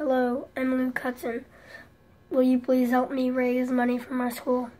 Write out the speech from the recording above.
Hello, I'm Luke Hudson. Will you please help me raise money for my school?